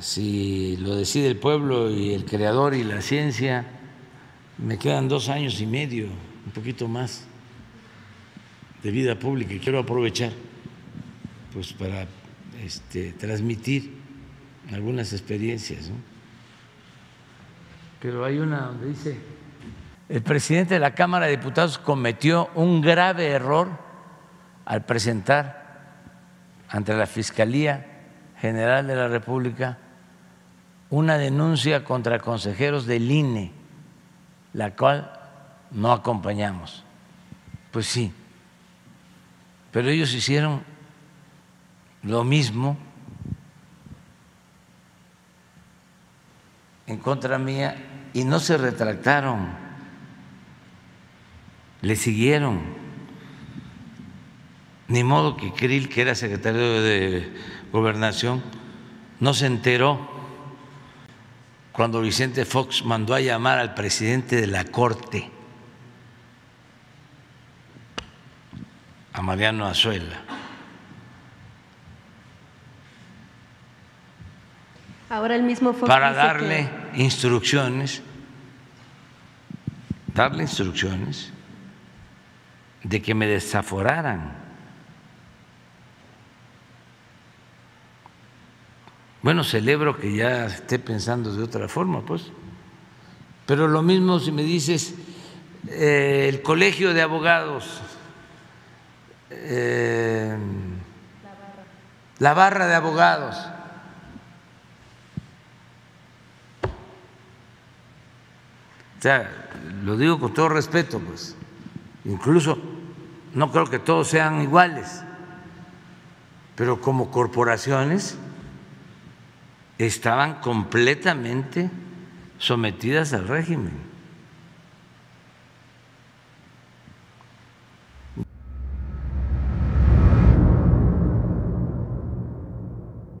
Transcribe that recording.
si lo decide el pueblo y el creador y la ciencia, me quedan dos años y medio, un poquito más de vida pública y quiero aprovechar pues para este, transmitir algunas experiencias. Pero hay una donde dice, el presidente de la Cámara de Diputados cometió un grave error al presentar ante la Fiscalía General de la República una denuncia contra consejeros del INE, la cual no acompañamos. Pues sí, pero ellos hicieron lo mismo en contra mía y no se retractaron, le siguieron. Ni modo que Krill, que era secretario de Gobernación, no se enteró cuando Vicente Fox mandó a llamar al presidente de la Corte, a Mariano Azuela. Ahora el mismo Fox para darle instrucciones, darle instrucciones de que me desaforaran. Bueno, celebro que ya esté pensando de otra forma, pues. Pero lo mismo si me dices eh, el colegio de abogados, eh, la barra de abogados. O sea, lo digo con todo respeto, pues. Incluso no creo que todos sean iguales, pero como corporaciones estaban completamente sometidas al régimen.